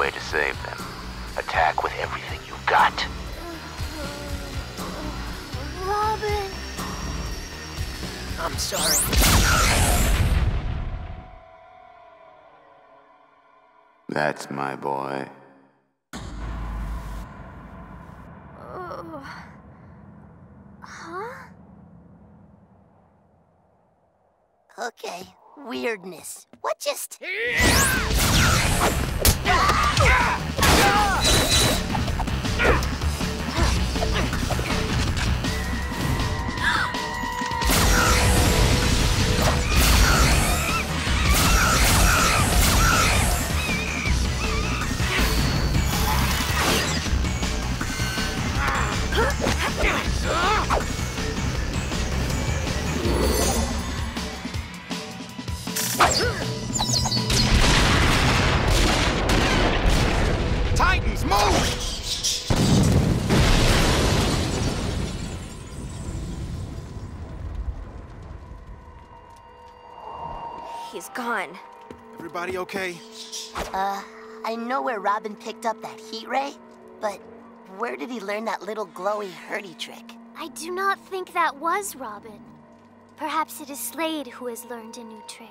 way to save them. Attack with everything you've got. Robin. I'm sorry. That's my boy. Oh. Huh? Okay, weirdness. What just... Titans, move! He's gone. Everybody okay? Uh, I know where Robin picked up that heat ray, but where did he learn that little glowy hurdy trick? I do not think that was Robin. Perhaps it is Slade who has learned a new trick.